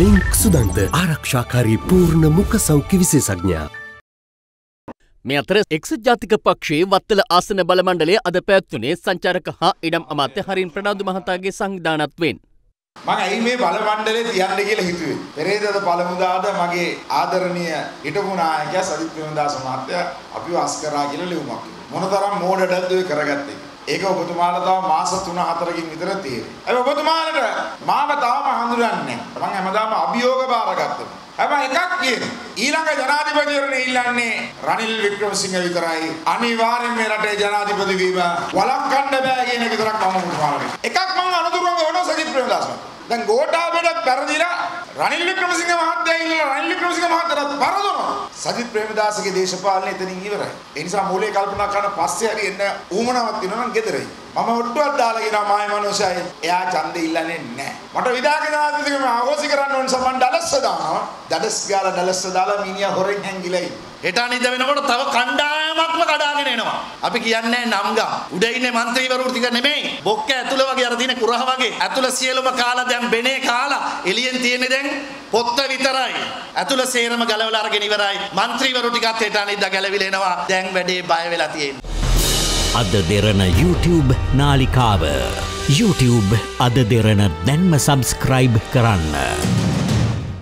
Link සුදන්ත ආරක්ෂාකාරී පූර්ණ මුක සෞඛ්‍ය විශේෂඥා. මේ අතර එක්සත් ජාතික පක්ෂයේ වත්තල ආසන බලමණ්ඩලය අද පැවැත්වුණේ සංචාරක හා ඉඩම් අමාත්‍ය හරින් ප්‍රනාන්දු මහතාගේ සංවිධානත්වෙන්. මම ඇයි මේ බල මණ්ඩලේ තියන්න කියලා හිතුවේ. පෙරේදද පළමුදාට මගේ ආදරණීය හිටපු නායකයා සජිත් ප්‍රේමදාස මහත්තයා අපිව අස් කරා කියලා ලියුමක්. මොනතරම් මෝඩටද ඔය කරගත්තේ. ඒක ඔබතුමාලා තව මාස 3-4කින් විතර තීරේ. හැබැයි ඔබතුමාලට මාව තාම හඳුනන්නේ නැහැ. මම හැමදාම අභියෝග බාරගත්තා. හැබැයි එකක් කියන ඊළඟ ජනාධිපතිවරණේ ඉල්ලන්නේ රනිල් වික්‍රමසිංහ විතරයි. අනිවාර්යෙන් මේ රටේ ජනාධිපති වීම වළක්වන්න බෑ කියන එක විතරක් මම උත්සාහ එකක් මම අනුතුරුව වෙනවා සජිත් ප්‍රේමදාස. දැන් ගෝඨාභයට පෙරදිලා රනිල් වික්‍රමසිංහ මහත්තයා ඉල්ලලා රනිල් වික්‍රමසිංහ මහත්තයාට පරදුනවා. සජිත් ප්‍රේමදාසගේ දේශපාලනය එතනින් ඉවරයි. ඒ නිසා මූලයේ කල්පනා කරන පස්සේ හරි එන්න ඌමනාවක් තියෙනවා නම් ගෙදරයි. මම ඔට්ටුවක් දාලා කියනවා මාය මනුස්සයයි. එයා ඡන්දෙ ඉල්ලන්නේ නැහැ. මට විදාක දානදිකම ආഘോഷි කරන්න ඕන සම්මන් ඩලස්ස දානවා. ඩලස් ගාලා ඩලස්ස දාලා මිනිහා හොරෙන් හැංගිලා ඉන්නේ. හෙට අනිද්ද වෙනකොට තව කණ්ඩායමක්ම කඩාගෙන එනවා. අපි කියන්නේ නම් ගම්. උඩ ඉන්නේ മന്ത്രിවරු ටික නෙමෙයි. බොක්ක ඇතුළ වගේ අර තියෙන කුරහ වගේ. ඇතුළ සියලුම කාලා දැන් බෙනේ කාලා එළියෙන් තියෙන්නේ දැන් පොත්ත විතරයි. ඇතුළ සේරම ගලවලා අරගෙන ඉවරයි. മന്ത്രിවරු ටිකත් හෙට අනිද්දා ගැලවිලා එනවා. දැන් වැඩේ බය වෙලා තියෙන්නේ. අද දෙරන YouTube නාලිකාව YouTube අද දෙරන දැන්ම සබස්ක්‍රයිබ් කරන්න.